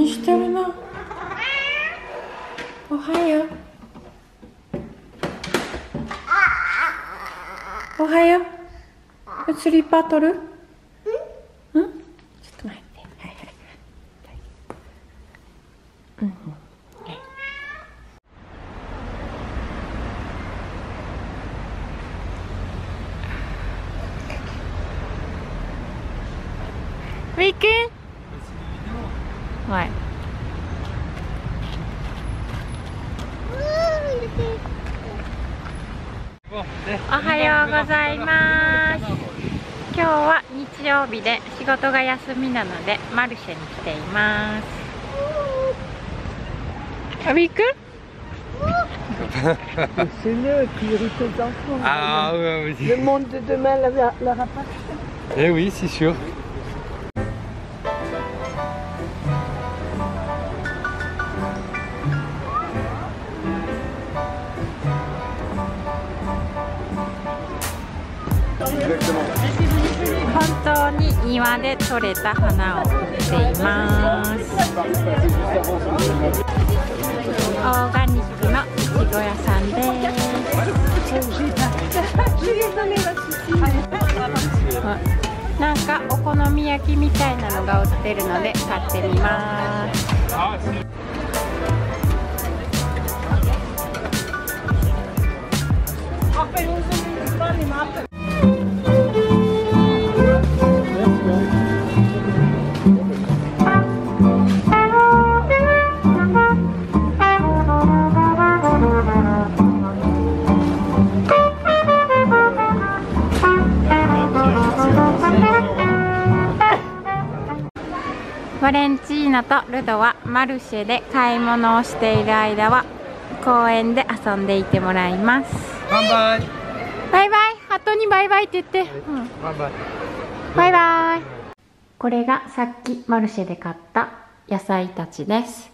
何してるの？おはよう。おはよう。スリッパ取るうん？ちょっと待って。はいはいうんうん。ウィー。クはいおはようございます今日は日曜日で仕事が休みなのでマルシェに来ていますあウィーク C'est le priorité des enfants. Ah oui, oui. Le monde de demain leur appartient. Eh oui, c'est sûr. 庭で採れた花を売っていますオーガニックのいちご屋さんですなんかお好み焼きみたいなのが売ってるので買ってみますバレンチーノとルドはマルシェで買い物をしている間は公園で遊んでいてもらいます。バイバイ。バイバイ。ハトにバイバイって言って、うん。バイバイ。バイバイ。これがさっきマルシェで買った野菜たちです。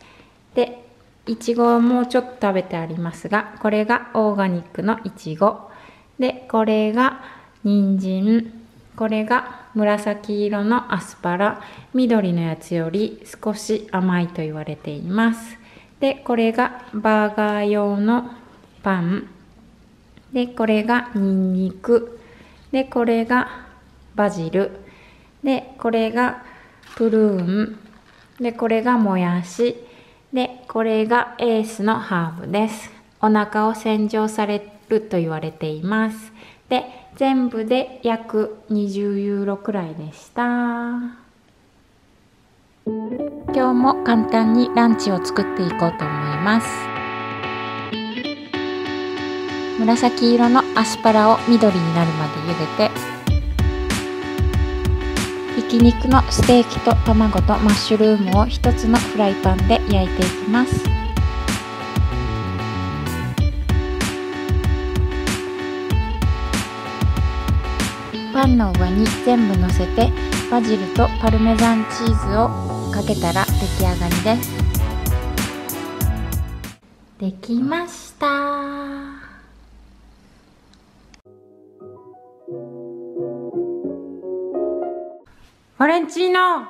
でいちごをもうちょっと食べてありますがこれがオーガニックのいちごでこれが人参これが紫色のアスパラ。緑のやつより少し甘いと言われています。でこれがバーガー用のパン。でこれがニンニク。でこれがバジル。でこれがプルーン。でこれがもやし。でこれがエースのハーブです。お腹を洗浄されると言われています。で全部で約20ユーロくらいでした。今日も簡単にランチを作っていこうと思います。紫色のアスパラを緑になるまで茹でてひき肉のステーキと卵とマッシュルームを一つのフライパンで焼いていきます。パンの上に全部のせてバジルとパルメザンチーズをかけたら出来上がりです。できました。バレンチーノ。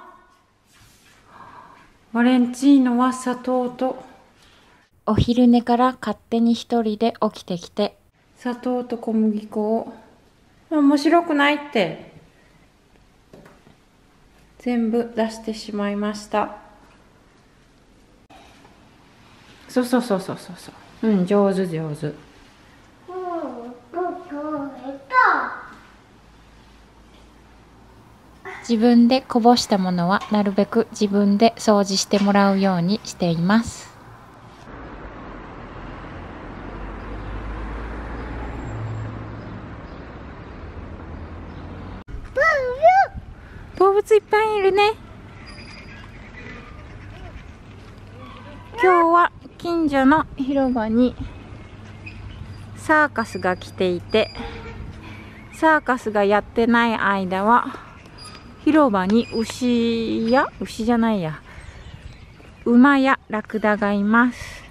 バレンチーノは砂糖と。お昼寝から勝手に一人で起きてきて。砂糖と小麦粉を面白くないって。全部出してしまいました。そうそうそうそうそうそう。うん上手上手。自分でこぼしたものはなるべく自分で掃除してもらうようにしています動物いっぱいいるね。今日は近所の広場にサーカスが来ていてサーカスがやってない間は広場に牛や牛じゃないや馬やラクダがいます。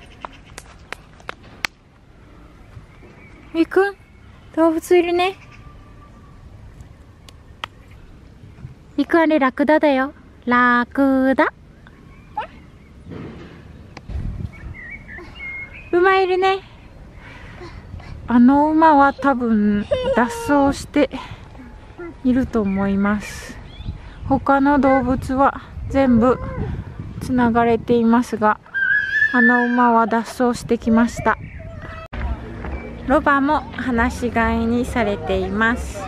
みくん動物いるね。リクはね、ラクダだよ。ラクダ。馬いるね。あの馬は多分脱走していると思います。他の動物は全部つながれていますが、あの馬は脱走してきました。ロバも放し飼いにされています。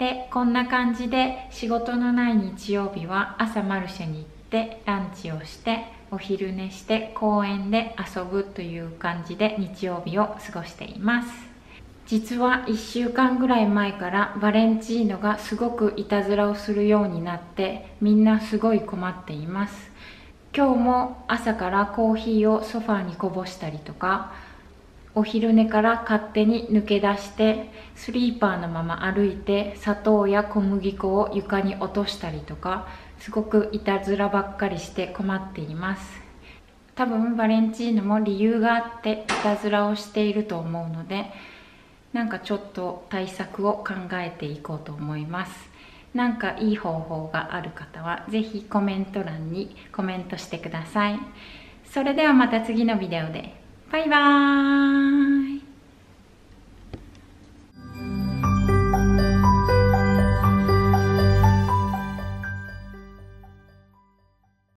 でこんな感じで仕事のない日曜日は朝マルシェに行ってランチをしてお昼寝して公園で遊ぶという感じで日曜日を過ごしています。実は1週間ぐらい前からバレンチーノがすごくいたずらをするようになってみんなすごい困っています。今日も朝からコーヒーをソファーにこぼしたりとかお昼寝から勝手に抜け出してスリーパーのまま歩いて砂糖や小麦粉を床に落としたりとかすごくいたずらばっかりして困っています。多分バレンチーノも理由があっていたずらをしていると思うのでなんかちょっと対策を考えていこうと思います。なんかいい方法がある方は是非コメント欄にコメントしてください。それではまた次のビデオで。バイバーイ。